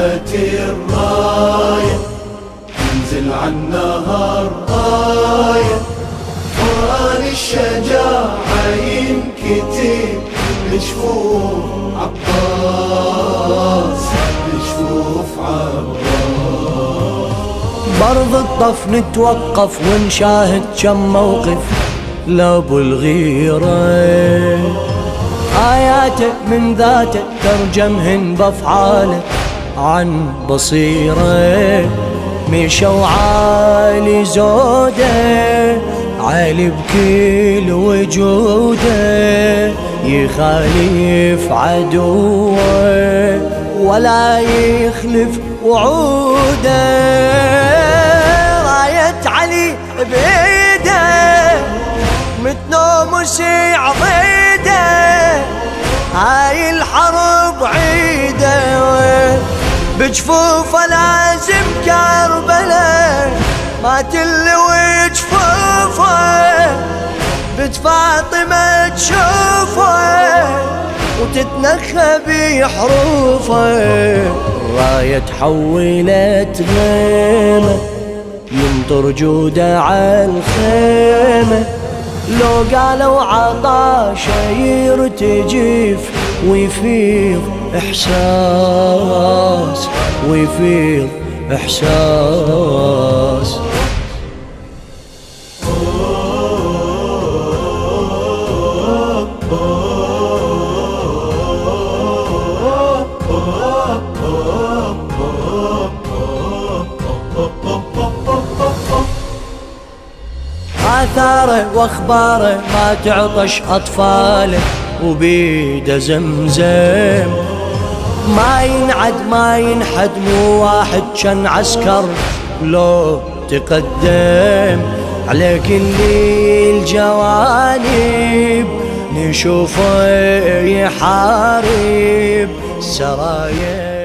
رفت الراية. تنزل عالنهر آية. قرآن الشجاعة ينكتب بجفوف عباس. بجفوف عباس. برض الطف نتوقف ونشاهد كم موقف لابو الغيرة آياته من ذاته ترجمهن بأفعاله. عن بصيرة مشوا عالي زوده عالي بكل وجوده يخالف عدوه ولا يخلف وعوده. راية علي بيده متنوم وسيع ضيده بجفوفه لازم كربله ما تلوي جفوفه بنت فاطمة تشوفه وتتنخى بحروفه. راية تحولت غيمة ينطر جودة عالخيمة لو قالوا عطاشة يرتجف ويفيض إحساس ويفيض إحساس. آثاره وأخباره ما تعطش أطفاله وبيده زمزم. ما ينعد ما ينحد مو واحد كان عسكر لو تقدم. على كل الجوانب نشوفه يحارب سرايا